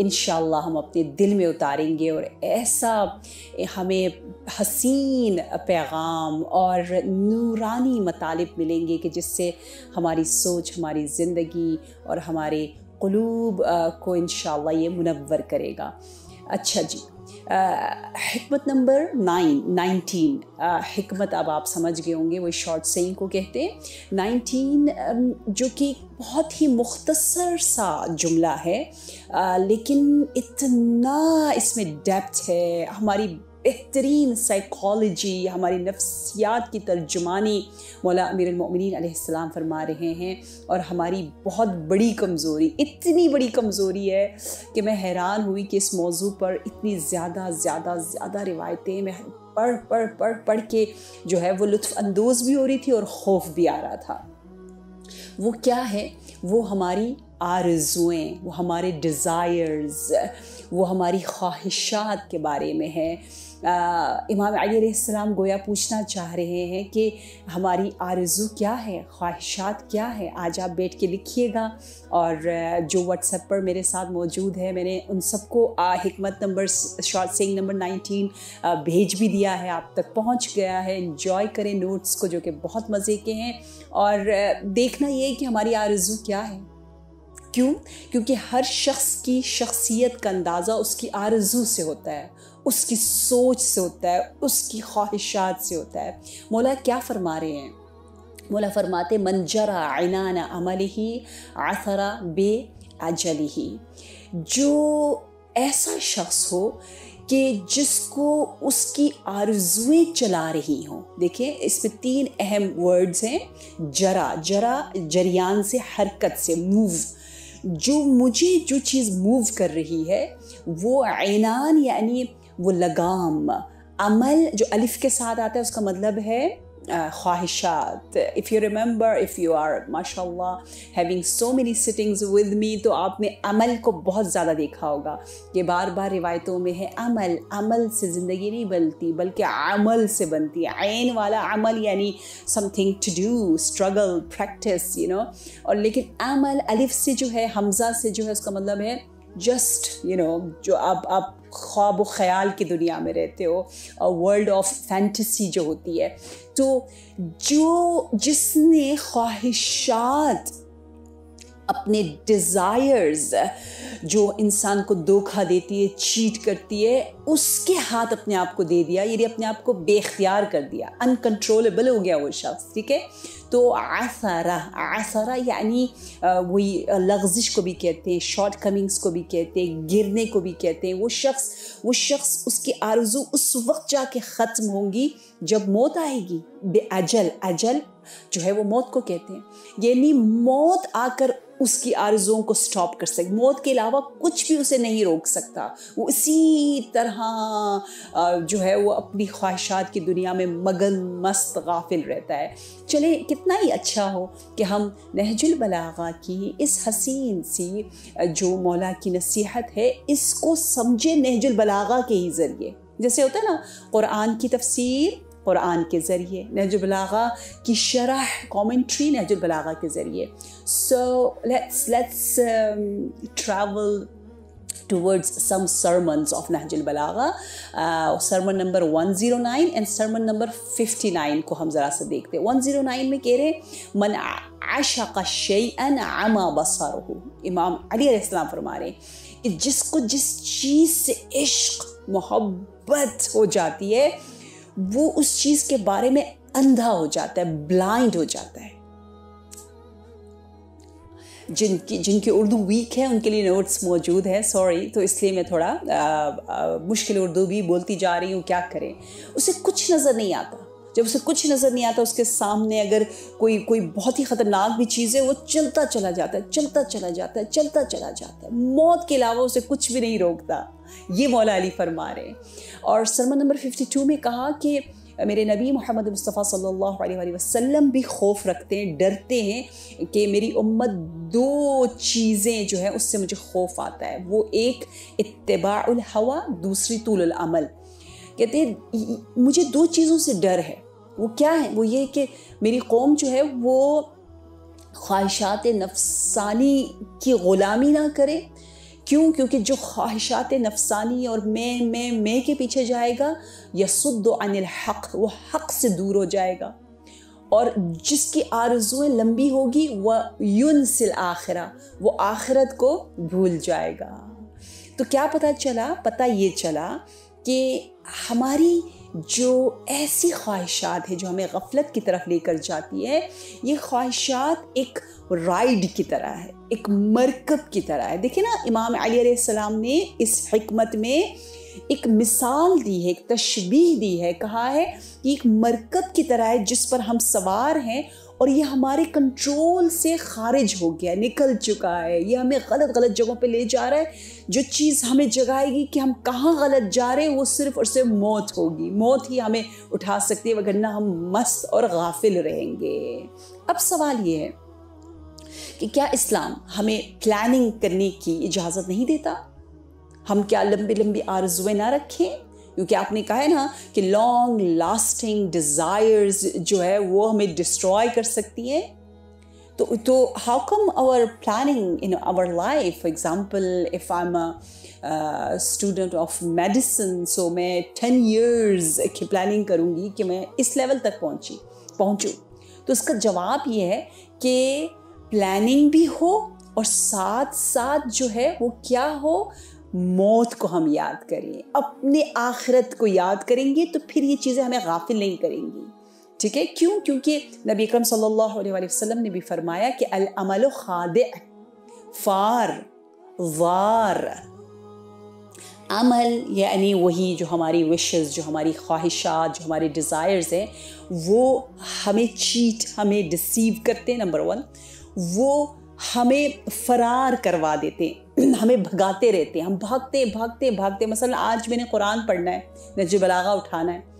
इन हम अपने दिल में उतारेंगे और ऐसा हमें हसीन पैगाम और नूरानी मतालब मिलेंगे कि जिससे हमारी सोच, हमारी ज़िंदगी और हमारे क़लूब को इन ये मुनवर करेगा। अच्छा जी। हमत नंबर नाइन नाइनटीन हमत अब आप समझ गए होंगे वो शॉर्ट सेइंग को कहते हैं. नाइनटीन जो कि बहुत ही मुख्तसर सा जुमला है. आ, लेकिन इतना इसमें डेप्थ है हमारी बेहतरीन साइकोलॉजी हमारी नफ्सियात की तर्जुमानी मौला अमीर अमीरमिन फरमा रहे हैं और हमारी बहुत बड़ी कमज़ोरी, इतनी बड़ी कमज़ोरी है कि मैं हैरान हुई कि इस मौजू पर इतनी ज़्यादा ज़्यादा ज़्यादा रिवायतें मैं पढ़ पढ़ पढ़ पढ़ के जो है वो लुत्फ़अंदोज़ भी हो रही थी और खौफ भी आ रहा था। वो क्या है? वो हमारी आरजुएँ, वो हमारे डिज़ायर्स वो हमारी ख्वाहिशात के बारे में है। इमाम अलीसम गोया पूछना चाह रहे हैं कि हमारी आरज़ू क्या है? ख्वाहिशात क्या है? आज आप बैठ के लिखिएगा। और जो व्हाट्सएप पर मेरे साथ मौजूद है, मैंने उन सबको हमत नंबर, शॉर्ट सिंग नंबर 19 भेज भी दिया है। आप तक पहुँच गया है। इन्जॉय करें नोट्स को, जो कि बहुत मज़े के हैं। और देखना ये कि हमारी आरज़ू क्या है। क्यों? क्योंकि हर शख्स की शख्सियत का अंदाज़ा उसकी आरज़ू से होता है। उसकी सोच से होता है, उसकी ख्वाहिशात से होता है। मौला क्या फरमा रहे हैं? मौला फरमाते मंजरा आइनान अमल ही आसरा बे अजल ही जो ऐसा शख्स हो कि जिसको उसकी आरजुएँ चला रही हों। देखिए, इसमें तीन अहम वर्ड्स हैं, जरा। जरा जरियान से, हरकत से मूव जो मुझे जो चीज़ मूव कर रही है, वो ऐनान यानी वो लगाम। अमल जो अलिफ के साथ आता है, उसका मतलब है ख्वाहिशात। If you remember if you are माशा having so many sittings with me तो आपने अमल को बहुत ज़्यादा देखा होगा। ये बार बार रिवायतों में है, अमल अमल से ज़िंदगी नहीं बनती, बल्कि अमल से बनती है। आन वाला अमल यानी something to do struggle practice you know और लेकिन अमल अलिफ से जो है, हमज़ा से जो है, उसका मतलब है जस्ट यू नो जो आप आप ख्वाब ख्याल की दुनिया में रहते हो वर्ल्ड ऑफ़ फैंटसी जो होती है। तो जो जिसने ख्वाहिशात, अपने डिज़ायर्स जो इंसान को धोखा देती है चीट करती है, उसके हाथ अपने आप को दे दिया यदि अपने आप को बेख्तियार कर दिया। अनकंट्रोलेबल हो गया वो शख्स, ठीक है? तो आसारा आसारा यानी वही लफ्ज़िश को भी कहते हैं शॉर्ट कमिंग्स को भी कहते हैं गिरने को भी कहते हैं वो शख्स वो शख्स उसकी आरज़ू उस वक्त जाके ख़त्म होंगी जब मौत आएगी बे अजल अजल जो है वो मौत को कहते हैं यानी मौत आकर उसकी आरजुओं को स्टॉप कर सके। मौत के अलावा कुछ भी उसे नहीं रोक सकता। वो इसी तरह जो है वो अपनी ख्वाहिशात की दुनिया में मगन, मस्त, गाफिल रहता है। चले, कितना ही अच्छा हो कि हम नहजुल बलागा की इस हसीन सी जो मौला की नसीहत है, इसको समझे नहजुल बलागा के ही ज़रिए। जैसे होता है ना कुरान की तफसीर कुरान के ज़रिए नहजुबलागा की शरह कॉमेंट्री नहजुबलागा के ज़रिए। So let's let's travel towards some sermons of Nahjul Balagha. Uh, sermon number 109 and sermon number 59 को हम ज़रा सा हैं। 109 में कह रहे मन आशक शैअन आमा बसरहु। इमाम अली अलैहिस्सलाम फरमा रहे कि जिसको जिस चीज़ से इश्क मोहब्बत हो जाती है वो उस चीज़ के बारे में अंधा हो जाता है ब्लाइंड हो जाता है। जिनकी जिनकी उर्दू वीक है उनके लिए नोट्स मौजूद है। सॉरी तो इसलिए मैं थोड़ा आ, आ, मुश्किल उर्दू भी बोलती जा रही हूँ क्या करें? उसे कुछ नज़र नहीं आता। जब उसे कुछ नज़र नहीं आता, उसके सामने अगर कोई कोई बहुत ही ख़तरनाक भी चीज़ है, वो चलता चला जाता है, चलता चला जाता है, चलता चला जाता है। मौत के अलावा उसे कुछ भी नहीं रोकता। ये मौला अली फरमा रहे और सरमा नंबर 52 में कहा कि, मेरे नबी मोहम्मद मुस्तफ़ा सल्लल्लाहु अलैहि वसल्लम भी खौफ रखते हैं, डरते हैं कि मेरी उम्मत दो चीज़ें जो है, उससे मुझे खौफ आता है। वो एक, इत्तबाउल हवा, दूसरी तूल अमल। कहते हैं मुझे दो चीज़ों से डर है। वो क्या है? वो ये कि मेरी कौम जो है, वो ख्वाहिशात नफसानी की ग़ुलामी ना करे। क्यों? क्योंकि जो ख्वाहिशात नफसानी और मैं मैं मैं के पीछे जाएगा यसुद्द अनिल हक, वो हक से दूर हो जाएगा। और जिसकी आरजुएँ लंबी होगी, वह यून सिल आखिरा, वो आखिरत को भूल जाएगा। तो क्या पता चला? पता ये चला कि हमारी जो ऐसी ख्वाहिशात है जो हमें गफलत की तरफ़ लेकर जाती है, ये ख्वाहिशात एक राइड की तरह है, एक मरकब की तरह है। देखिए ना, इमाम अली सलाम ने इस हमत में एक मिसाल दी है, एक तशबीह दी है, कहा है कि एक मरकब की तरह है जिस पर हम सवार हैं और ये हमारे कंट्रोल से खारिज हो गया निकल चुका है। ये हमें गलत गलत जगहों पे ले जा रहा है। जो चीज़ हमें जगाएगी कि हम कहाँ गलत जा रहे हैं, वो सिर्फ़ और सिर्फ़ मौत होगी। मौत ही हमें उठा सकती है वगरना हम मस्त और गाफिल रहेंगे। अब सवाल ये है कि क्या इस्लाम हमें प्लानिंग करने की इजाज़त नहीं देता? हम क्या लंबी लंबी आरजुएँ ना रखें? क्योंकि आपने कहा है ना कि लॉन्ग लास्टिंग डिज़ायर्स जो है वो हमें डिस्ट्रॉय कर सकती है। तो तो how come our planning in our life for example if I am student of medicine so मैं टेन ईयर्स की प्लानिंग करूँगी कि मैं इस लेवल तक पहुँची, पहुँचूँ। तो उसका जवाब ये है कि प्लानिंग भी हो और साथ साथ जो है वो क्या हो मौत को हम याद करें, अपने आखिरत को याद करेंगे तो फिर ये चीज़ें हमें गाफिल नहीं करेंगी। ठीक है? क्यों? क्योंकि नबी अकरम सल्लल्लाहु अलैहि वसल्लम ने भी फरमाया कि अल अमल खाद फार, वार। अमल यानी वही जो हमारी विशेस जो हमारी ख्वाहिशात, जो हमारे डिज़ायर्स हैं, वो हमें चीट हमें डिसीव करते हैं नंबर वन वो हमें फरार करवा देते हमें भगाते रहते हैं। हम भागते भागते भागते। मसलन आज मैंने कुरान पढ़ना है नज बलागा उठाना है।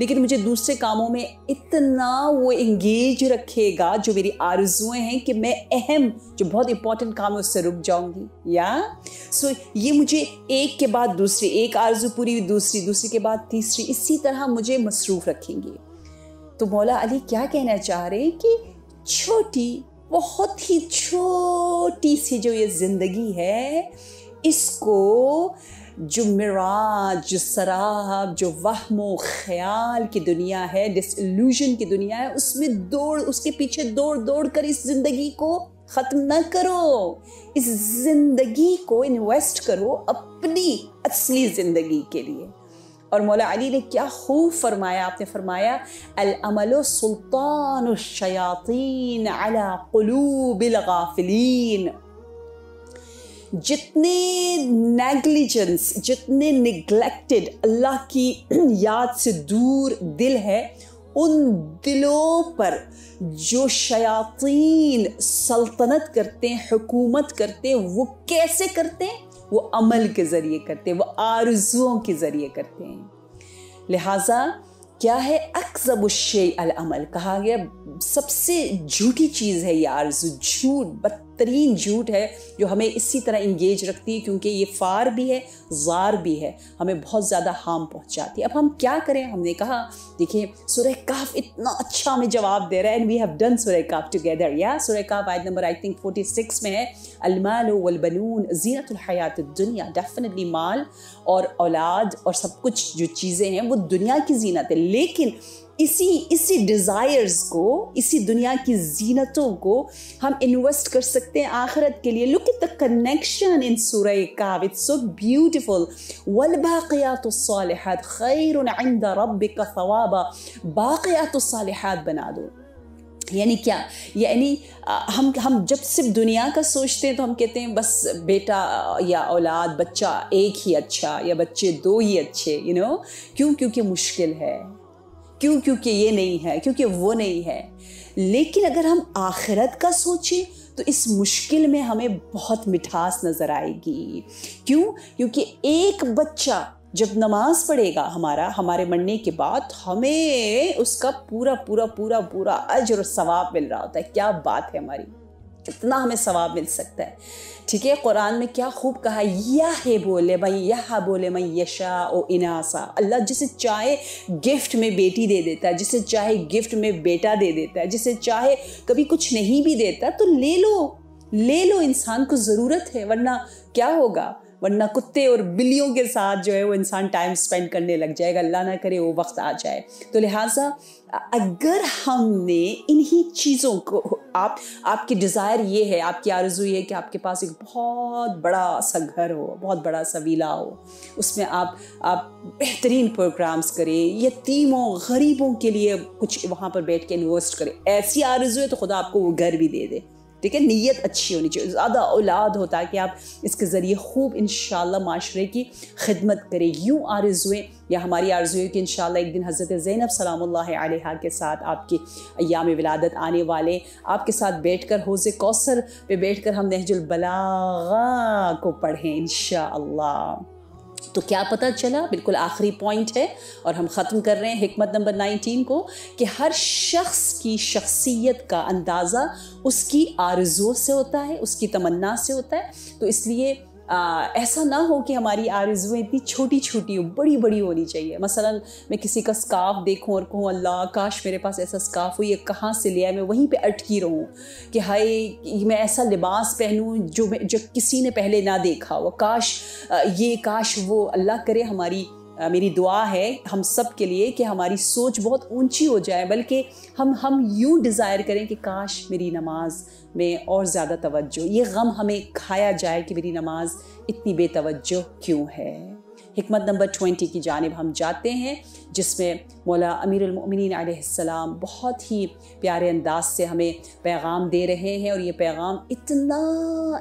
लेकिन मुझे दूसरे कामों में इतना वो इंगेज रखेगा जो मेरी आरजुएँ हैं कि मैं अहम जो बहुत इंपॉर्टेंट काम है उससे रुक जाऊँगी। या? सो so, ये मुझे एक के बाद दूसरी एक आरज़ू पूरी दूसरी दूसरी के बाद तीसरी इसी तरह मुझे मसरूफ़ रखेंगे। तो मौला अली क्या कहना चाह रहे हैं कि छोटी बहुत ही छोटी सी जो ये ज़िंदगी है, इसको जो मिराज, जो सराब जो वहमो ख्याल की दुनिया है डिसल्यूजन की दुनिया है, उसमें दौड़, उसके पीछे दौड़ दौड़ कर इस ज़िंदगी को ख़त्म न करो। इस ज़िंदगी को इन्वेस्ट करो अपनी असली ज़िंदगी के लिए। और मौला अली ने क्या खूब फरमाया, आपने फरमाया अमलो सुल्तान अला जितने नेग्लिजेंस जितने निगलेक्टेड अल्लाह की याद से दूर दिल है, उन दिलों पर जो शयातीन सल्तनत करते हैं, हुकूमत करते हैं, वो कैसे करते हैं? वो अमल के ज़रिए करते हैं, वो आरजुओं के ज़रिए करते हैं। लिहाजा क्या है अक्जब अमल कहा गया, सबसे झूठी चीज़ है ये आरज़ू, झूठ बदतरीन झूठ है जो हमें इसी तरह इंगेज रखती है क्योंकि ये फार भी है, ज़ार भी है, हमें बहुत ज़्यादा हार्म पहुंचाती है। अब हम क्या करें? हमने कहा, देखिए, सुरह काफ इतना अच्छा हमें जवाब दे रहा है and we have done Surah Kahf together या सुरह काफ आयत नंबर आई थिंक 46 में है। अलमाल वलबनून जीनत दुनिया डेफिनेटली माल और औलाद और सब कुछ जो चीज़ें हैं, वो दुनिया की जीनत है। लेकिन इसी इसी डिज़ायर्स को, इसी दुनिया की जीनतों को हम इन्वेस्ट कर सकते हैं आखिरत के लिए। Look at the connection in Surah Kahf it's so beautiful वल बाक़ियात सालिहात खैर इंद रब्बिक थवाबा बाक़ियात सालिहात बना दो। यानी क्या? यानी हम हम जब सिर्फ़ दुनिया का सोचते हैं तो हम कहते हैं, बस बेटा या औलाद, बच्चा एक ही अच्छा या बच्चे दो ही अच्छे यू you नो know? क्यों? क्योंकि मुश्किल है। क्यों? क्योंकि ये नहीं है, क्योंकि वो नहीं है। लेकिन अगर हम आखिरत का सोचें तो इस मुश्किल में हमें बहुत मिठास नज़र आएगी। क्यों? क्योंकि एक बच्चा जब नमाज़ पढ़ेगा हमारा, हमारे मरने के बाद, हमें उसका पूरा पूरा पूरा पूरा अजर सवाब मिल रहा होता है। क्या बात है हमारी। कितना हमें सवाब मिल सकता है। ठीक है, कुरान में क्या खूब कहा यह है बोले, भाई, यह बोले, मैं यशा ओ इनासा। अल्लाह जिसे चाहे गिफ्ट में बेटी दे देता है, जिसे चाहे गिफ्ट में बेटा दे देता है, जिसे चाहे कभी कुछ नहीं भी देता तो ले लो ले लो, इंसान को ज़रूरत है, वरना क्या होगा? वरना कुत्ते और बिल्लियों के साथ जो है वो इंसान टाइम स्पेंड करने लग जाएगा, अल्लाह ना करे वो वक्त आ जाए। तो लिहाजा, अगर हमने इन्हीं चीज़ों को आप, आपकी डिज़ायर ये है, आपकी आरज़ू ये है कि आपके पास एक बहुत बड़ा सा घर हो, बहुत बड़ा सा वीला हो। उसमें आप आप बेहतरीन प्रोग्राम्स करें यतीमों गरीबों के लिए कुछ वहाँ पर बैठ के इन्वेस्ट करें। ऐसी आरज़ू है तो खुदा आपको वो घर भी दे दे। ठीक है? नीयत अच्छी होनी चाहिए। ज़्यादा औलाद होता है कि आप इसके ज़रिए खूब इन माशरे की खिदमत करें। यूँ आरजुएँ या हमारी आरजुएँ कि इन एक दिन हज़रत ज़ैनब सलाम के साथ आपकी अयाम विलादत आने वाले। आपके साथ बैठ कर हौज़ कौसर पर बैठ कर हम नहजुलबलागा को पढ़ें इन तो क्या पता चला? बिल्कुल आखिरी पॉइंट है। और हम ख़त्म कर रहे हैं हमत नंबर 19 को कि हर शख्स की शख्सियत का अंदाज़ा उसकी आरज़ों से होता है, उसकी तमन्ना से होता है। तो इसलिए आ, ऐसा ना हो कि हमारी आरजुएँ इतनी छोटी छोटी हो बड़ी बड़ी होनी चाहिए। मसलन मैं किसी का स्काफ देखूँ और कहूँ अल्लाह काश मेरे पास ऐसा स्काफ हो ये कहाँ से लिया है मैं वहीं पे अटकी रहूँ कि हाय मैं ऐसा लिबास पहनूँ जो मैं जो किसी ने पहले ना देखा हो। काश ये काश वो अल्लाह करे हमारी मेरी दुआ है हम सब के लिए कि हमारी सोच बहुत ऊँची हो जाए, बल्कि हम हम यूँ डिज़ायर करें कि काश मेरी नमाज़ में और ज़्यादा तवज्जो, ये गम हमें खाया जाए कि मेरी नमाज़ इतनी बेतवज्जो क्यों है? हमत नंबर ट्वेंटी की जानब हम जाते हैं, जिसमें मौला अमीरमिन आसमाम बहुत ही प्यारे अंदाज से हमें पैगाम दे रहे हैं और ये पैगाम इतना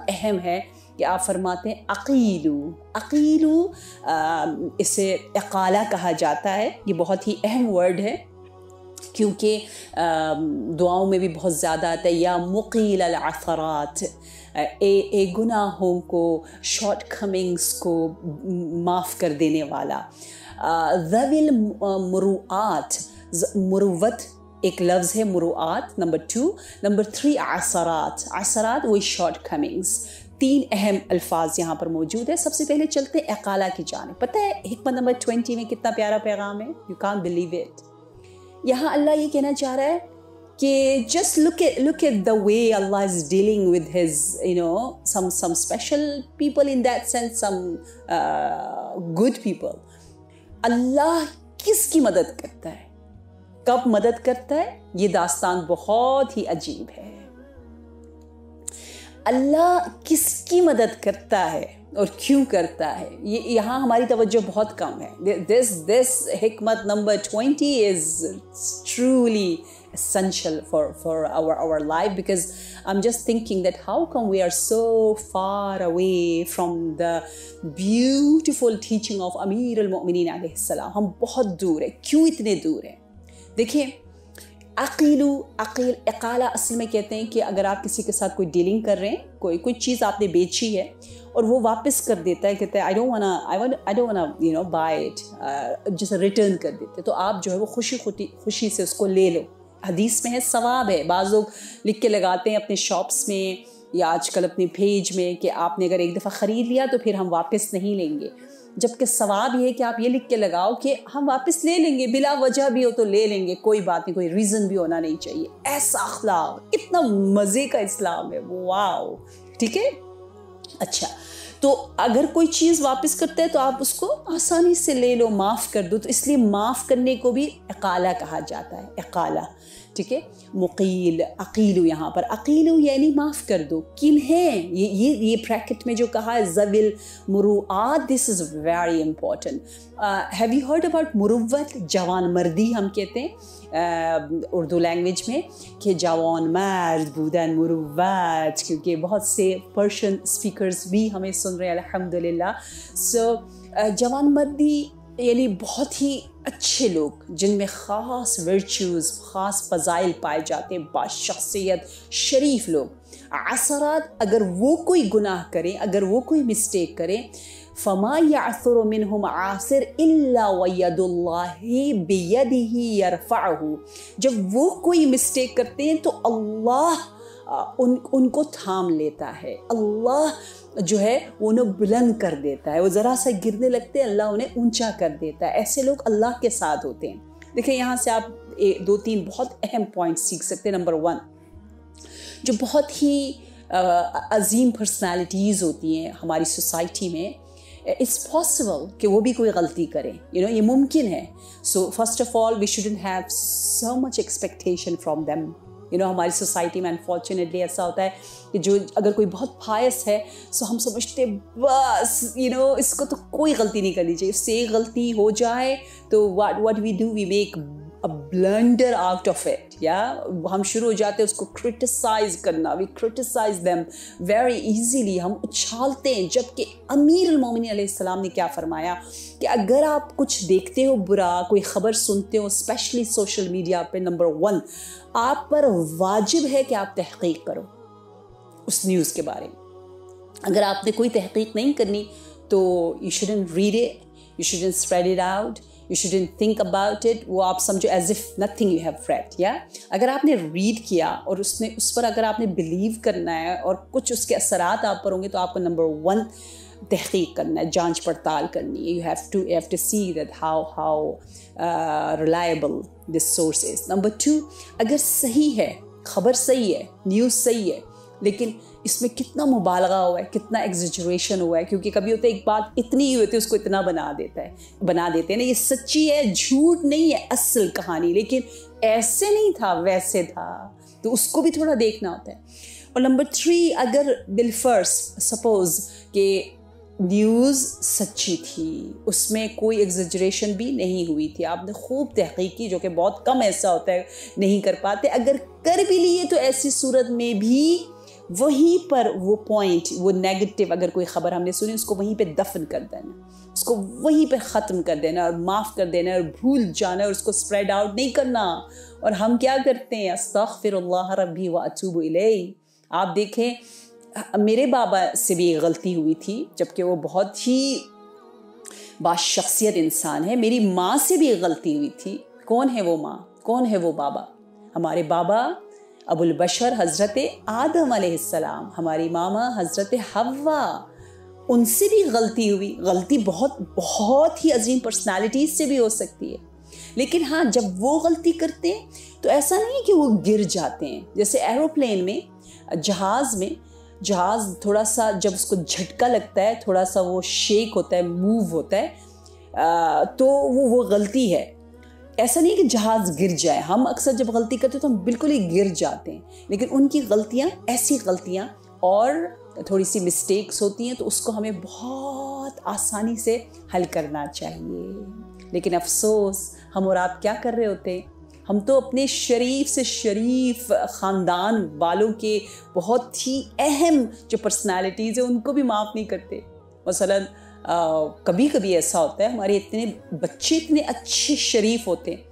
अहम है कि आप फरमाते हैं अकीलू। अकीलू इसे अकाला कहा जाता है। ये बहुत ही अहम वर्ड है क्योंकि दुआओं में भी बहुत ज़्यादा आता है या मुकील असरात। ए, ए गुनाहों को शॉर्ट कमिंग्स को माफ़ कर देने वाला। जविल मरुआत। मुरुवत एक लफ्ज़ है मुरुआत नंबर टू नंबर थ्री असरात। असरात वही शॉर्ट कमिंग्स तीन अहम अल्फाज यहाँ पर मौजूद है। सबसे पहले चलते अकाला की जाने पता है हमत नंबर ट्वेंटी में कितना प्यारा पैगाम है? यू कान बिलीव इट यहाँ अल्लाह ये कहना चाह रहा है कि just look at look at the way Allah is dealing with his you know some some special people in that sense some good people Allah किसकी मदद करता है? कब मदद करता है? ये दास्तान बहुत ही अजीब है। अल्लाह किसकी मदद करता है और क्यों करता है ये यहाँ हमारी तवज्जो बहुत कम है दिस दिस हमत number twenty is truly essential for for our our life because i'm just thinking that how come we are so far away from the beautiful teaching of amir al-mu'minin alayhi salam हम बहुत दूर है क्यों इतने दूर हैं देखिए अकीलू, अकील अकाला असल में कहते हैं कि अगर आप किसी के साथ कोई डीलिंग कर रहे हैं, कोई कोई चीज़ आपने बेची है और वो वापस कर देता है, कहते हैं I don't wanna I want I don't wanna you know by it जैसे रिटर्न कर देते हैं। तो आप जो है वो खुशी खुशी खुशी से उसको ले लो। हदीस में है, सवाब है। बाज़ लोग लिख के लगाते हैं अपने शॉप्स में या आजकल अपने पेज में कि आपने अगर एक दफ़ा ख़रीद लिया तो फिर हम वापस नहीं लेंगे। जबकि सवाब ये कि आप ये लिख के लगाओ कि हम वापस ले लेंगे, बिला वजह भी हो तो ले लेंगे, कोई बात नहीं, कोई रीज़न भी होना नहीं चाहिए। ऐसा अखलाक इतना मज़े का इस्लाम है, वाओ। ठीक है? अच्छा तो अगर कोई चीज़ वापस करता है तो आप उसको आसानी से ले लो, माफ़ कर दो। तो इसलिए माफ़ करने को भी अकाला कहा जाता है अकाला ठीक है? मुकील अकीलू यहाँ पर। अकीलू यानी माफ़ कर दो किन है ये ये ये ब्रैकेट में जो कहा है जविल मुरुआत this is very important have you heard about मुरुवत जवान मर्दी हम कहते हैं uh, उर्दू लैंग्वेज में कि जवान मर्द बुदन मुरुवत क्योंकि बहुत से पर्शियन स्पीकर्स भी हमें सुन रहे हैं अल्हम्दुलिल्लाह। सो so, जवान मर्दी यानी बहुत ही अच्छे लोग, जिनमें ख़ास वर्चूज़ ख़ास फ़जाइल पाए जाते हैं बाशख्सियत शरीफ लोग। असरात अगर वो कोई गुनाह करें, अगर वो कोई मिस्टेक करें, फमा यासर मिनहुम आसिर बियदिही यरफअहु। जब वो कोई मिस्टेक करते हैं तो अल्लाह उन, उनको थाम लेता है। अल्लाह जो है वो उन्हें बुलंद कर देता है। वो ज़रा सा गिरने लगते हैं अल्लाह उन्हें ऊँचा कर देता है। ऐसे लोग अल्लाह के साथ होते हैं। देखिए यहाँ से आप ए, दो तीन बहुत अहम पॉइंट सीख सकते हैं। नंबर वन जो बहुत ही अजीम पर्सनालिटीज़ होती हैं हमारी सोसाइटी में इट्स पॉसिबल कि वो भी कोई गलती करें। यू नो ये मुमकिन है। So first of all we shouldn't have so much expectation from them you know हमारी सोसाइटी में अनफॉर्चुनेटली ऐसा होता है कि जो अगर कोई बहुत फायस है सो हम समझते बस यू you नो know, इसको तो कोई गलती नहीं करनी चाहिए। उससे गलती हो जाए तो what what we do we make blunder out of it या हम शुरू हो जाते हैं उसको क्रिटिसाइज करना। We criticize them very easily हम उछालते हैं, जबकि अमीर मोमिन सलाम ने क्या फरमाया? कि अगर आप कुछ देखते हो बुरा, कोई ख़बर सुनते हो स्पेशली सोशल मीडिया पे नंबर वन आप पर वाजिब है कि आप तहकीक करो उस न्यूज़ के बारे में। अगर आपने कोई तहकीक नहीं करनी तो you shouldn't read it you shouldn't spread it out you shouldn't think about it वो आप समझो as if nothing you have read या अगर आपने रीड किया और उसने, उस पर अगर आपने बिलीव करना है और कुछ उसके असरात आप पर होंगे तो आपको नंबर वन तहकीक करना है, जाँच पड़ताल करनी है। You have to have to see that how how reliable this source is number two अगर सही है, खबर सही है न्यूज़ सही है, लेकिन इसमें कितना मुबालगा हुआ है, कितना एग्जिजरेशन हुआ है, क्योंकि कभी होता है एक बात इतनी ही होती है, उसको इतना बना देता है, बना देते हैं ना, ये सच्ची है, झूठ नहीं है, असल कहानी, लेकिन ऐसे नहीं था, वैसे था तो उसको भी थोड़ा देखना होता है। और नंबर थ्री अगर बिलफर्स सपोज़ कि न्यूज़ सच्ची थी, उसमें कोई एग्जजरेशन भी नहीं हुई थी, आपने खूब तहकीक की जो कि बहुत कम ऐसा होता है, नहीं कर पाते, अगर कर भी लिए तो ऐसी सूरत में भी वहीं पर वो पॉइंट वो नेगेटिव अगर कोई ख़बर हमने सुनी, उसको वहीं पे दफन कर देना। उसको वहीं पे ख़त्म कर देना और माफ़ कर देना और भूल जाना और उसको स्प्रेड आउट नहीं करना। और हम क्या करते हैं? अस्तफ़िर रबी व अचूब आप देखें, मेरे बाबा से भी गलती हुई थी, जबकि वो बहुत ही बाशख्सियत इंसान है। मेरी माँ से भी गलती हुई थी। कौन है वो माँ? कौन है वो बाबा? हमारे बाबा अबुल बशर हज़रत आदम सलाम हमारी मामा हज़रत हवा उनसे भी गलती हुई। गलती बहुत बहुत ही अजीम पर्सनालिटीज़ से भी हो सकती है। लेकिन हाँ जब वो गलती करते हैं तो ऐसा नहीं कि वो गिर जाते हैं। जैसे एरोप्लेन में जहाज़ में जहाज़ थोड़ा सा जब उसको झटका लगता है थोड़ा सा वो शेक होता है मूव होता है आ, तो वो वो गलती है। ऐसा नहीं कि जहाज़ गिर जाए। हम अक्सर जब गलती करते हैं तो हम बिल्कुल ही गिर जाते हैं, लेकिन उनकी गलतियाँ, ऐसी गलतियाँ और थोड़ी सी मिस्टेक्स होती हैं तो उसको हमें बहुत आसानी से हल करना चाहिए। लेकिन अफसोस, हम और आप क्या कर रहे होते हैं? हम तो अपने शरीफ से शरीफ ख़ानदान वालों के बहुत ही अहम जो पर्सनालिटीज़ हैं, उनको भी माफ़ नहीं करते। मसलन कभी कभी ऐसा होता है हमारे इतने बच्चे इतने अच्छे शरीफ होते हैं।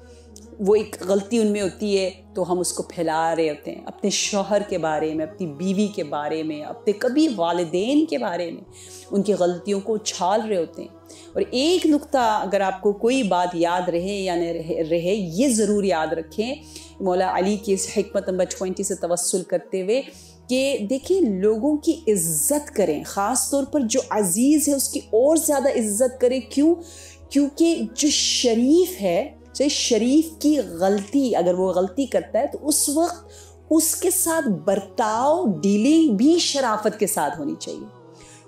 वो एक गलती उनमें होती है तो हम उसको फैला रहे होते हैं। अपने शोहर के बारे में अपनी बीवी के बारे में अपने कभी वालदेन के बारे में उनकी गलतियों को उछाल रहे होते हैं। और एक नुक्ता अगर आपको कोई बात याद रहे या न रहे, रहे ये ज़रूर याद रखें। मौला अली की इस हमत नंबर ट्वेंटी से तवसल करते हुए कि देखिए, लोगों की इज़्ज़त करें। ख़ास तौर पर जो अज़ीज़ है, उसकी और ज़्यादा इज़्ज़त करें। क्यों? क्योंकि जो शरीफ है चाहे शरीफ की गलती, अगर वो गलती करता है तो उस वक्त उसके साथ बर्ताव, डीलिंग भी शराफत के साथ होनी चाहिए।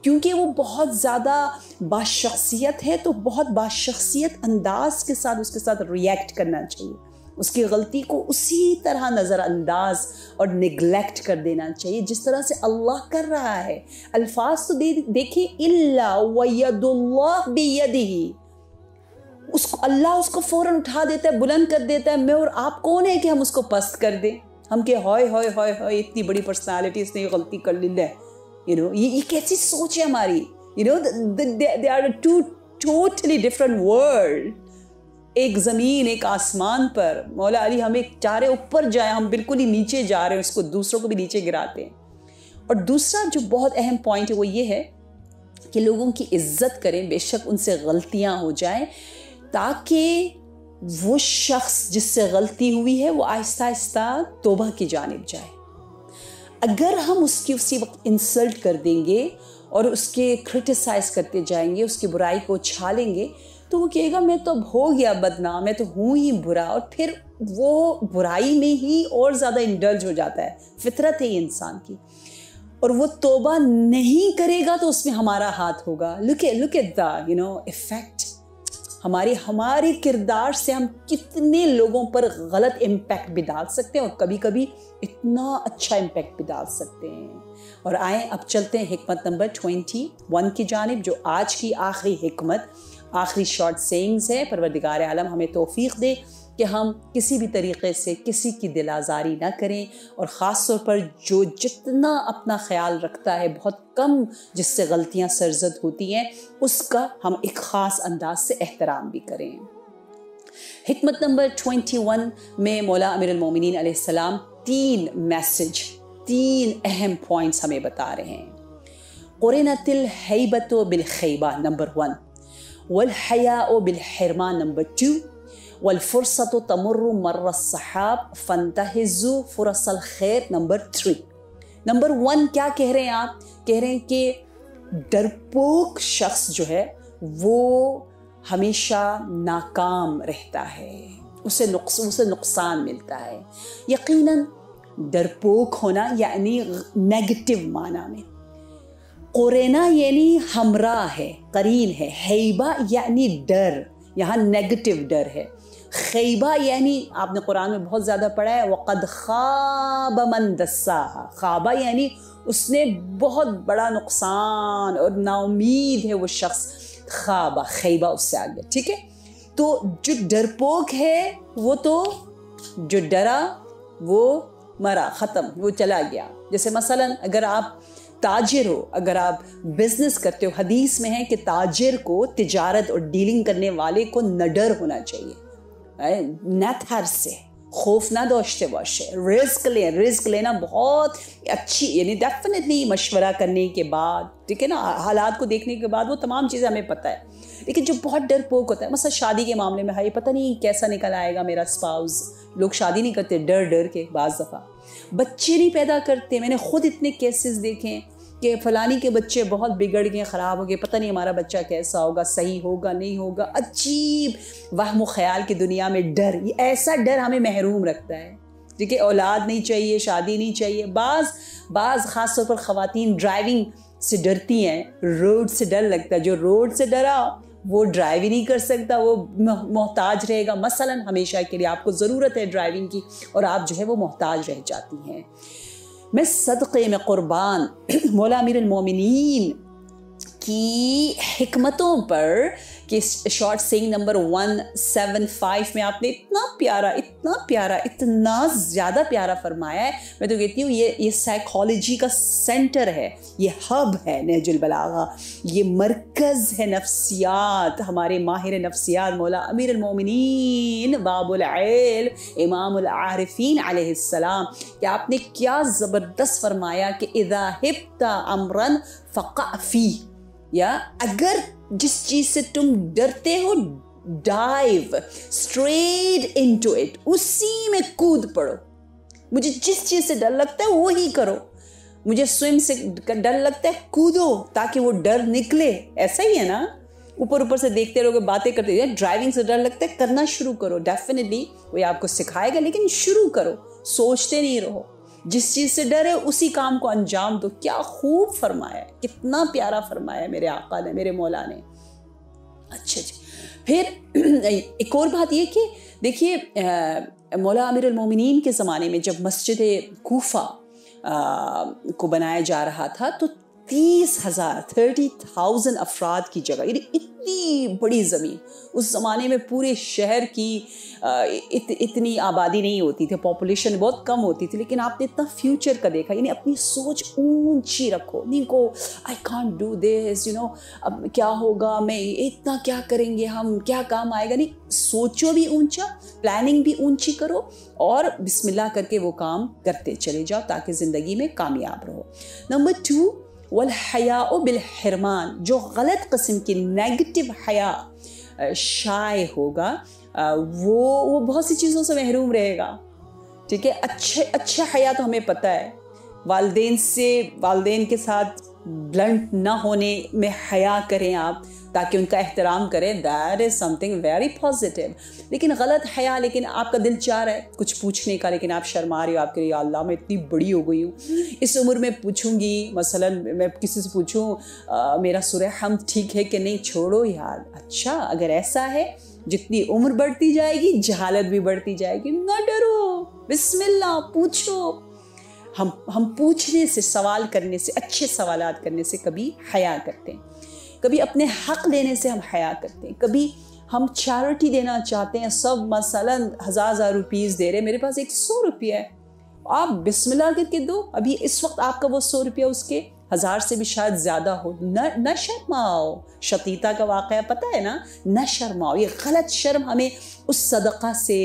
क्योंकि वो बहुत ज़्यादा बाशख्सियत है तो बहुत बाशख्सियत अंदाज के साथ उसके साथ रिएक्ट करना चाहिए। उसकी गलती को उसी तरह नज़रअंदाज और निगलेक्ट कर देना चाहिए, जिस तरह से अल्लाह कर रहा है। अल्फाज तो दे, देखिए, इल्ला उसको, अल्लाह उसको फ़ौरन उठा देता है, बुलंद कर देता है, मैं और आप कौन है कि हम उसको पस्त कर दें? हम के हॉय हॉय हॉय हॉय, इतनी बड़ी पर्सनालिटी इसने ये गलती कर ली है यू नो ये ये कैसी सोच है हमारी? You know they are two totally different world एक ज़मीन, एक आसमान पर। मौला अली, हमें चाह रहे ऊपर जाए, हम बिल्कुल ही नीचे जा रहे हैं, उसको दूसरों को भी नीचे गिराते हैं। और दूसरा जो बहुत अहम पॉइंट है, वो ये है कि लोगों की इज़्ज़त करें, बेशक उनसे गलतियाँ हो जाएँ, ताकि वो शख्स जिससे गलती हुई है, वो आहिस्ता आहिस्ता तोबा की जानब जाए। अगर हम उसकी उसी वक्त इंसल्ट कर देंगे और उसके क्रिटिसाइज करते जाएँगे, उसकी बुराई को छालेंगे तो वो कहेगा, मैं तो अब हो गया बदनाम, मैं तो हूँ ही बुरा। और फिर वो बुराई में ही और ज़्यादा इंडल्ज हो जाता है। फितरत है इंसान की। और वो तोबा नहीं करेगा तो उसमें हमारा हाथ होगा। Look look at the you know effect हमारी, हमारे किरदार से हम कितने लोगों पर गलत इम्पैक्ट भी डाल सकते हैं और कभी कभी इतना अच्छा इम्पैक्ट भी डाल सकते हैं। और आए, अब चलते हैं हमत नंबर ट्वेंटी वन की जानब, जो आज की आखिरी हमत आखिरी शॉर्ट सेंग्स है, परवरदिगार आलम हमें तोफ़ी दे कि हम किसी भी तरीके से किसी की दिल आज़ारी ना करें और ख़ास तौर पर जो जितना अपना ख्याल रखता है, बहुत कम जिससे गलतियाँ सरजद होती हैं, उसका हम एक ख़ास अंदाज से एहतराम भी करें। हमत नंबर ट्वेंटी वन में मौला अमीरमिन तीन मैसेज, तीन अहम पॉइंट्स हमें बता रहे हैं। क़ुरनतिल हैबत बिलखैबा नंबर वन वलहया बिलहरमा नंबर टू वलफुरसत तमर मर्र सहाब फंतहजु फुरसल खैर नंबर थ्री नंबर वन क्या कह रहे हैं आप कह रहे हैं कि डरपोक शख्स जो है वो हमेशा नाकाम रहता है उसे नुक्स उसे नुकसान मिलता है यकीनन डरपोक होना यानी नेगेटिव माना में कोरेना यानी हमरा है, करीन है। हैबा यानी डर, यहाँ नेगेटिव डर है। खैबा यानी, आपने कुरान में बहुत ज़्यादा पढ़ा है, वक़द ख़ाब मन दस्सा ख़ाबा यानी उसने बहुत बड़ा नुकसान और नाउमीद है वो शख्स। ख़ाबा, खैबा उससे आगे, ठीक है? तो जो डरपोक है, वो तो जो डरा, वो मरा, ख़त्म, वो चला गया। जैसे मसलन, अगर आप ताजिर हो। अगर आप बिज़नेस करते हो, हदीस में है कि ताजिर को तिजारत और डीलिंग करने वाले को नडर होना चाहिए। न थर से खौफ ना दोशते वोशे रिस्क ले, रिस्क लेना बहुत अच्छी, यानी डेफिनेटली मशवरा करने के बाद, ठीक है ना? हालात को देखने के बाद वो तमाम चीज़ें हमें पता है। लेकिन जो बहुत डर पोक होता है मतलब शादी के मामले में हाई पता नहीं कैसा निकल आएगा मेरा स्पाउस लोग शादी नहीं करते डर डर के बाज़ दफ़ा बच्चे नहीं पैदा करते। मैंने खुद इतने केसेस देखे हैं कि फ़लानी के बच्चे बहुत बिगड़ गए, ख़राब हो गए। पता नहीं हमारा बच्चा कैसा होगा, सही होगा, नहीं होगा। अजीब वहम ख्याल की दुनिया में डर, ये ऐसा डर हमें महरूम रखता है। ठीक है औलाद नहीं चाहिए, शादी नहीं चाहिए। बाज़ बाज़ ख़ास तौर पर ख़वातीन ड्राइविंग से डरती हैं रोड से डर लगता है। जो रोड से डरा वो ड्राइव ही नहीं कर सकता, वो मोहताज रहेगा। मसलन हमेशा के लिए आपको ज़रूरत है ड्राइविंग की और आप जो है वो मोहताज रह जाती हैं। मैं सदक़े में क़ुरबान, मौला अमीर मोमिनीन की हमतों पर कि short saying number one, seven, five में आपने इतना प्यारा इतना प्यारा, इतना ज़्यादा प्यारा फरमाया है। मैं तो कहती हूँ, ये ये साइकोलॉजी का सेंटर है, ये हब है नहजुल बलागा। ये मरकज़ है नफ्सियात, हमारे माहिर नफ्सियात, मौला अमीर अलमोमिन बाबुल इमाम आरफीन अलैहिस्सलाम कि आपने क्या ज़बरदस्त फरमाया कि इदा अमरन फ़ी। या अगर जिस चीज़ से तुम डरते हो डाइव स्ट्रेट इनटू इट उसी में कूद पड़ो। मुझे जिस चीज़ से डर लगता है वो ही करो। मुझे स्विम से डर लगता है, कूदो, ताकि वो डर निकले। ऐसा ही है ना? ऊपर ऊपर से देखते रहोगे, बातें करते रहोगे ड्राइविंग से डर लगता है, करना शुरू करो। डेफिनेटली वो आपको सिखाएगा, लेकिन शुरू करो। सोचते नहीं रहो। जिस चीज़ से डरे, उसी काम को अंजाम दो। क्या खूब फरमाया कितना प्यारा फरमाया मेरे आका ने, मेरे मौला ने। अच्छा जी, फिर एक और बात ये कि देखिए मौला अमीर मोमिन के ज़माने में जब मस्जिद कोफा को बनाया जा रहा था तो तीस हज़ार थर्टी थाउज़ेंड अफराद की जगह यानी इतनी बड़ी ज़मीन। उस ज़माने में पूरे शहर की इत, इतनी आबादी नहीं होती थी पॉपुलेशन बहुत कम होती थी लेकिन आपने इतना फ्यूचर का देखा यानी अपनी सोच ऊँची रखो। नहीं को I can't do this you know अब क्या होगा मैं इतना क्या करेंगे हम क्या काम आएगा? नहीं सोचो भी ऊँचा प्लानिंग भी ऊँची करो और बिस्मिल्लाह करके वो काम करते चले जाओ ताकि ज़िंदगी में कामयाब रहो। नंबर टू वल बिलहरमान बिल हरमान जो गलत कस्म की नेगेटिव हया शाय होगा वो वो बहुत सी चीज़ों से महरूम रहेगा ठीक है अच्छे अच्छा हया तो हमें पता है वालदेन से वालदेन के साथ ब्लंट ना होने में हया करें आप ताकि उनका एहतराम करें that is something very positive लेकिन गलत हया लेकिन आपका दिल चाह रहा है कुछ पूछने का, लेकिन आप शर्मा रहे हो, आपके लिए अल्लाह मैं इतनी बड़ी हो गई हूँ। इस उम्र में पूछूँगी, मसलन मैं किसी से पूछूँ मेरा सुरह हम ठीक है कि नहीं? छोड़ो यार। अच्छा अगर ऐसा है, जितनी उम्र बढ़ती जाएगी, जहालत भी बढ़ती जाएगी। ना डरो। बिस्मिल्लाह, पूछो। हम हम पूछने से, सवाल करने से, अच्छे सवाल करने से कभी हया करते हैं। कभी अपने हक लेने से हम हया करते हैं, कभी हम चैरिटी देना चाहते हैं, सब मसलन हज़ार हज़ार रुपीज़ दे रहे मेरे पास एक सौ रुपया है। आप बिस्मिल्लाह करके दो, अभी इस वक्त आपका वो सौ रुपया उसके हज़ार से भी शायद ज़्यादा हो। न न शर्माओ। शतीता का वाक़ पता है ना? न शर्माओ। ये गलत शर्म हमें उस सदक़ा से,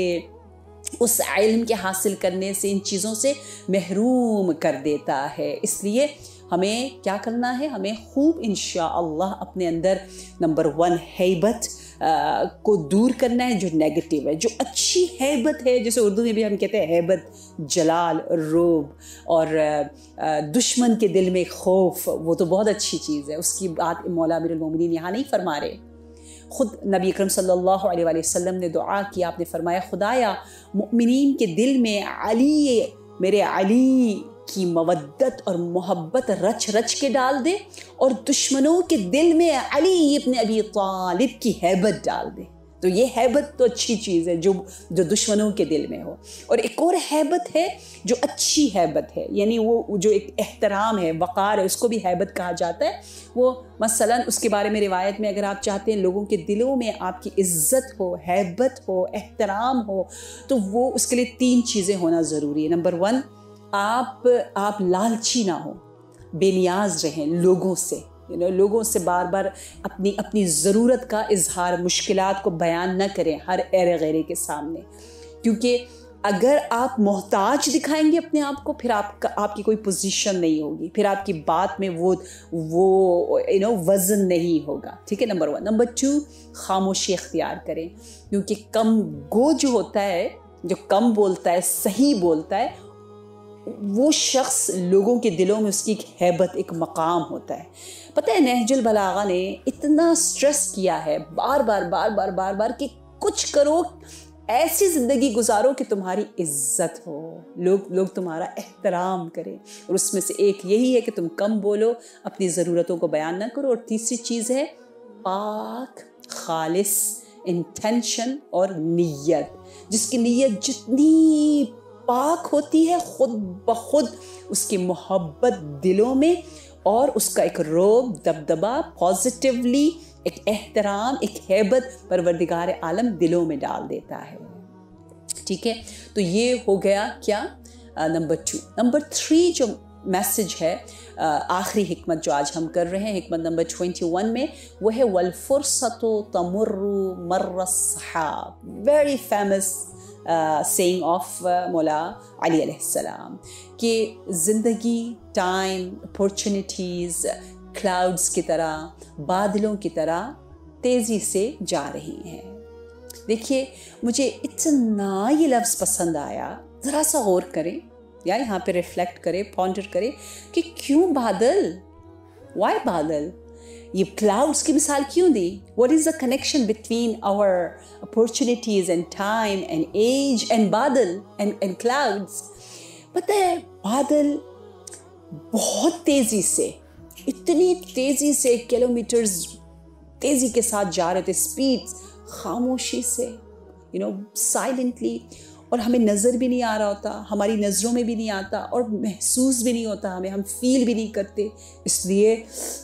उस इल्म के हासिल करने से, इन चीज़ों से महरूम कर देता है। इसलिए हमें क्या करना है? हमें खूब इन अपने अंदर नंबर वन हैबत को दूर करना है जो नेगेटिव है, जो अच्छी हैबत है, जैसे उर्दू में भी हम कहते हैं हैबत, जलाल, रोब और दुश्मन के दिल में खौफ, वो तो बहुत अच्छी चीज़ है। उसकी बात मौला अमीरमिन यहाँ नहीं फरमा रहे। ख़ुद नबी अकरम सल्लल्लाहु वसल्लम ने दुआ की, आपने फरमाया, खुदाया, मुमिनीन के दिल में अली, मेरे अली की मवद्दत और मोहब्बत रच रच के डाल दे और दुश्मनों के दिल में अली अपने अभी तालिब की हैबत डाल दे। तो ये हैबत तो अच्छी चीज़ है जो जो दुश्मनों के दिल में हो। और एक और हैबत है जो अच्छी हैबत है, यानी वो जो एक एहतराम है, वक़ार है, उसको भी हैबत कहा जाता है। वो मसलन उसके बारे में रिवायत में अगर आप चाहते हैं लोगों के दिलों में आपकी इज़्ज़त हो, हैबत हो, एहतराम हो तो वो उसके लिए तीन चीज़ें होना ज़रूरी है। नंबर वन आप आप लालची ना हो, बेनियाज रहें लोगों से यू नो लोगों से बार बार अपनी अपनी ज़रूरत का इजहार मुश्किल को बयान न करें हर एर गैरे के सामने। क्योंकि अगर आप मोहताज दिखाएँगे अपने आप को, फिर आपका आपकी कोई पोजीशन नहीं होगी। फिर आपकी बात में वो वो यू नो वज़न नहीं होगा। ठीक है नंबर वन नंबर टू खामोशी अख्तियार करें। क्योंकि कम गो जो होता है, जो कम बोलता है, सही बोलता है वो शख्स लोगों के दिलों में उसकी एक हैबत, एक मकाम होता है। पता है, नहजुल बलागा ने इतना स्ट्रेस किया है, बार बार बार बार बार बार कि कुछ करो, ऐसी ज़िंदगी गुजारो कि तुम्हारी इज़्ज़त हो। लोग लोग तुम्हारा एहतराम करें और उसमें से एक यही है कि तुम कम बोलो, अपनी ज़रूरतों को बयान ना करो और तीसरी चीज़ है, पाक, खालिस इंटेंशन और नीयत, जिसकी नीयत जितनी पाक होती है खुद ब खुद उसकी मोहब्बत दिलों में और उसका एक रोब दबदबा पॉजिटिवली एक एहतराम, एक हैबत परवरदिगार आलम दिलों में डाल देता है। ठीक है? तो ये हो गया क्या? नंबर टू नंबर थ्री जो मैसेज है आखिरी हमत जो आज हम कर रहे हैं हमत नंबर ट्वेंटी वन में, वो है वलफुरसतो तमुर्रु मर्रसहाब very famous saying of Maula Ali सलाम कि ज़िंदगी टाइम अपॉर्चुनिटीज़ क्लाउड्स की तरह, बादलों की तरह तेज़ी से जा रही हैं। देखिए, मुझे इतना ये लफ्ज़ पसंद आया, ज़रा सा गौर करें, या यहाँ पे रिफ्लेक्ट करें पॉन्डर करें कि क्यों बादल? वाई बादल? ये क्लाउड्स की मिसाल क्यों दी what is the connection between our opportunities and time and age and बादल एंड एंड क्लाउड्स पता है बादल बहुत तेज़ी से इतनी तेज़ी से किलोमीटर्स तेज़ी के साथ जा रहे थे स्पीड खामोशी से यू नो साइलेंटली और हमें नज़र भी नहीं आ रहा होता, हमारी नज़रों में भी नहीं आता और महसूस भी नहीं होता, हमें हम फील भी नहीं करते। इसलिए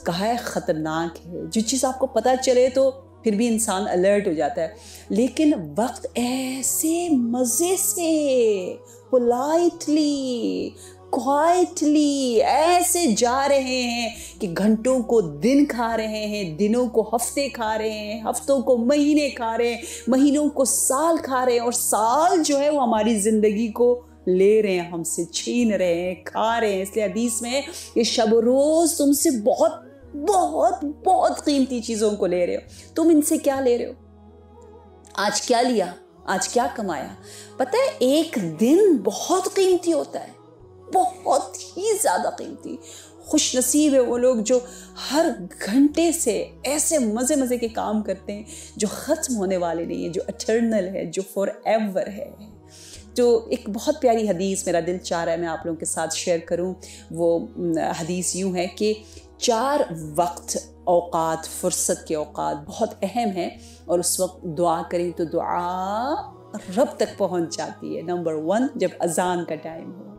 कहा है, ख़तरनाक है। जो चीज़ आपको पता चले तो फिर भी इंसान अलर्ट हो जाता है। लेकिन वक्त ऐसे मज़े से पोलाइटली क्वाइटली ऐसे जा रहे हैं कि घंटों को दिन खा रहे हैं, दिनों को हफ़्ते खा रहे हैं, हफ्तों को महीने खा रहे हैं, महीनों को साल खा रहे हैं और साल जो है वो हमारी ज़िंदगी को ले रहे हैं, हमसे छीन रहे हैं, खा रहे हैं। इसलिए हदीस में ये शब रोज़ तुमसे बहुत बहुत बहुत कीमती चीज़ों को ले रहे हो। तुम इनसे क्या ले रहे हो? आज क्या लिया? आज क्या कमाया? पता है, एक दिन बहुत कीमती होता है। बहुत ही ज़्यादा कीमती। खुश नसीब है वो लोग जो हर घंटे से ऐसे मज़े मज़े के काम करते हैं, जो ख़त्म होने वाले नहीं हैं, जो अटर्नल है, जो फॉर एवर है। तो एक बहुत प्यारी हदीस मेरा दिल चाह रहा है मैं आप लोगों के साथ शेयर करूँ। वो हदीस यूँ है कि चार वक्त औकात, फुर्सत के औकात बहुत अहम हैं और उस वक्त दुआ करें तो दुआ रब तक पहुँच जाती है। नंबर वन, जब अजान का टाइम हो।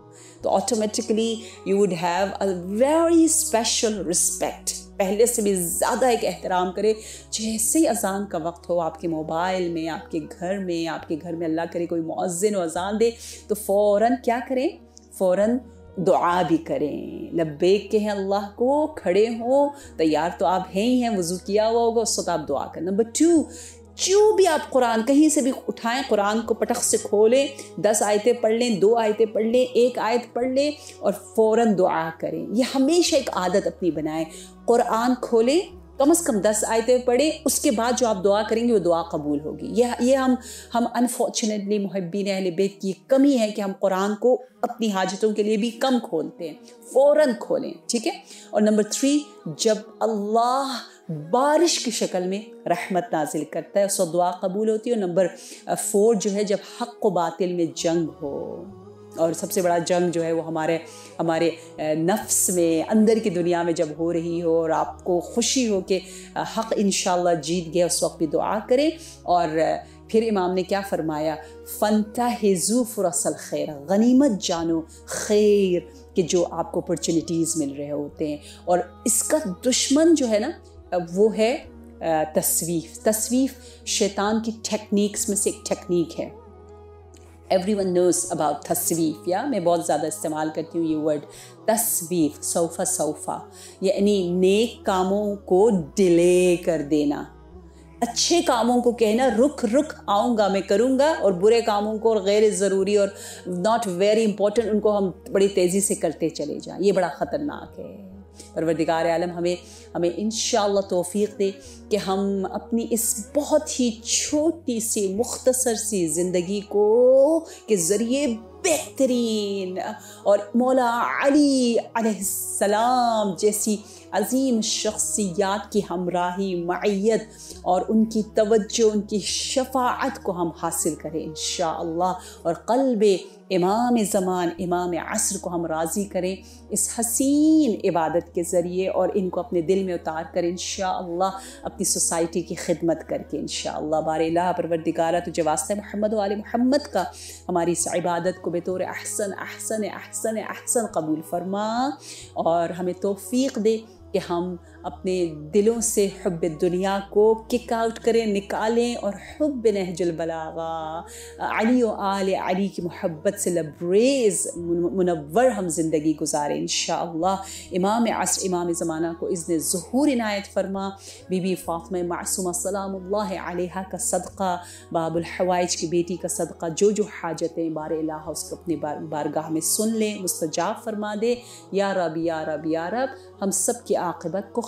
तो automatically you would have a very special respect पहले से भी ज़्यादा एक एहतराम करे। जैसे ही अजान का वक्त हो, आपके मोबाइल में, आपके घर में, आपके घर में अल्लाह करे कोई मुअज्जिन अजान दे तो फ़ौर क्या करें? फ़ौर दुआ भी करें। लब्बेक के हैं अल्लाह को, खड़े हों। तैयार तो आप हैं ही हैं, वज़ू किया हुआ होगा, उस वक्त आप दुआ करें। नंबर टू जो भी आप कुरान कहीं से भी उठाएँ, कुरान को पटक से खोलें, दस आयतें पढ़ लें, दो आयतें पढ़ लें, एक आयत पढ़ लें और फ़ौर दुआ करें। ये हमेशा एक आदत अपनी बनाएँ। कुरान खोलें, कम अज़ कम दस आयतें पढ़ें, उसके बाद जो आप दुआ करेंगे, वो दुआ कबूल होगी। ये ये हम हम अनफॉर्चुनेटली मुहबिन अहल बेत की कमी है कि हम कुरान को अपनी हाजतों के लिए भी कम खोलते हैं फ़ौर खोलें, ठीक है? और नंबर थ्री जब अल्लाह बारिश की शक्ल में रहमत नाजिल करता है, उसको दुआ कबूल होती है। और नंबर फोर जो है, जब हक व बातिल में जंग हो, और सबसे बड़ा जंग जो है, वो हमारे हमारे नफ्स में, अंदर की दुनिया में जब हो रही हो, और आपको खुशी हो कि हक इन जीत गया, उस वक्त भी दुआ करें। और फिर इमाम ने क्या फरमाया? फ़नता हिजू फरसल खैर, गनीमत जानो खैर कि जो आपको अपॉर्चुनिटीज़ मिल रहे होते हैं। और इसका दुश्मन जो है ना वो है तस्वीफ। तस्वीफ शैतान की टेक्निक्स में से एक टेक्निक है। एवरी वन नोज़ अबाउट तस्वीफ, या मैं बहुत ज़्यादा इस्तेमाल करती हूँ ये वर्ड तस्वीफ, सोफ़ा सोफ़ा। यानी नेक कामों को डिले कर देना। अच्छे कामों को कहना, रुक रुक, आऊँगा, मैं करूँगा, और बुरे कामों को और गैर ज़रूरी और नॉट वेरी इंपॉर्टेंट उनको हम बड़ी तेज़ी से करते चले जाएँ। ये बड़ा ख़तरनाक है। परवरदिगार आलम, हमें हमें इन तोफ़ी दे कि हम अपनी इस बहुत ही छोटी सी, मुख्तसर सी ज़िंदगी को के ज़रिए बेहतरीन और मौला अली सलाम जैसी अजीम शख्सियात की हमराही मैत और उनकी तवज्जो, उनकी शफात को हम हासिल करें इन और कल्ब इमाम ज़मान, इमाम असर को हम राज़ी करें इस हसीन इबादत के ज़रिए और इनको अपने दिल में उतार कर इन अपनी सोसाइटी की खिदमत करके इन बार परवरदिगारा, तुझे वास्ते मोहम्मद वाल मोहम्मद का हमारी इस इबादत को बेतौर अहसन अहसन अहसन अहसन कबूल फरमा और हमें तोफ़ी दे। कि हम अपने दिलों से हब दुनिया को किक आउट करें, निकालें और हब नहजुलबलागा अली आल अली की मोहब्बत से लबरेज़ मुनवर हम ज़िंदगी गुजारें इन इमाम असर, इमाम ज़माना को इसने ज़हूर इनायत फरमा। बीबी फ़ातमा मासूमा सलाम का सदक़ा, बाबुल हवाइज की बेटी का सदक़ा, जो जो हाजतें बार अल्लाह उसको अपनी बार, बारगाह में सुन लें, मुस्तजाब फरमा दे। या रब या रब या रब, हम सब की आकबत को